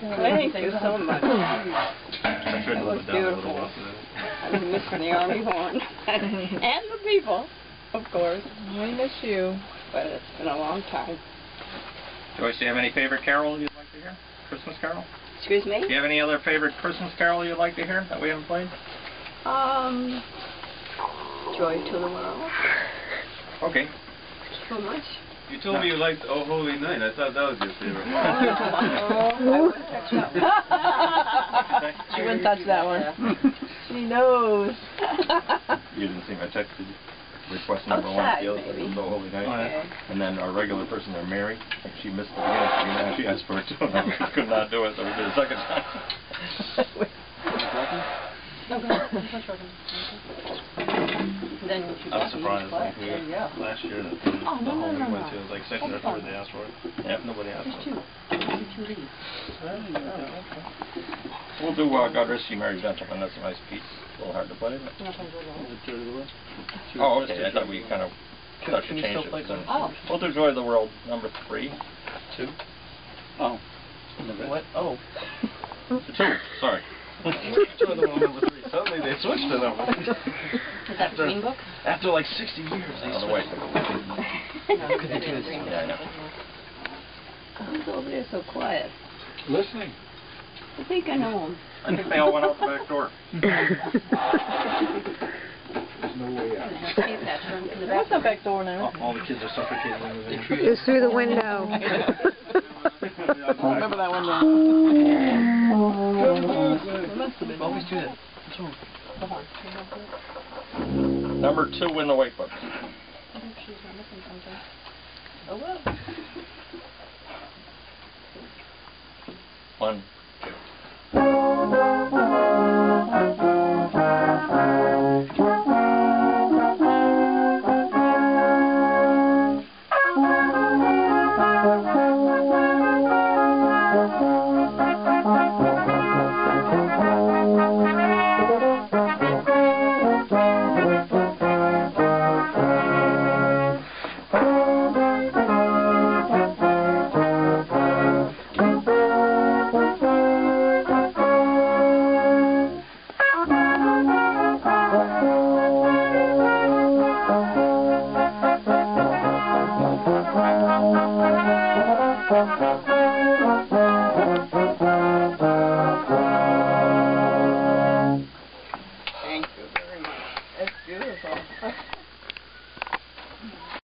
very. Thank you so much. I tried That was live it down a little beautiful. I was missing the Army horn. and the people, of course. We miss you. But it's been a long time. Joyce, do you have any favorite carol you'd like to hear? Christmas carol? Excuse me? Do you have any other favorite Christmas carol you'd like to hear that we haven't played? Um, Joy to the World. Okay. So much. You told me you liked Oh Holy Night. I thought that was your favorite. She wouldn't touch that one. She knows. You didn't see my text, did you? Request number one, Outside, Gail, maybe. so holy night. Oh, yeah. And then our regular person there, Mary, she missed the beginning, she, she asked for it too, and I could not do it, so we did a second time. Then you should I go was surprised. Like we There you go. last year, the, Oh, the no, no, home no, we went no. to was like second or third on. they asked for it. Yep. Nobody asked Just for two. it. Just two leaves. We'll do, uh, God Rest You Merry Gentlemen, that's a nice piece, a little hard to play, but. Oh, okay, I thought we kind of, thought Can you you changed still play it. Oh. We'll do Joy of the World, number three. Two? Oh. What? Oh. Two, sorry. Joy the one number three. Suddenly they switched the number. Is that the green book? After like 60 years, they Other way. No, Could they do this? Yeah, I know. Oh, Who's over there so quiet? Listening. I think I know him. I think they all went out the back door. There's no way out. Keep that turned in the There's no back. back door now. All, all the kids are suffocating over there. It was through the window. Remember that window. Always do that. Number two in the white book. Oh, well. One, Thank you very much. It's Música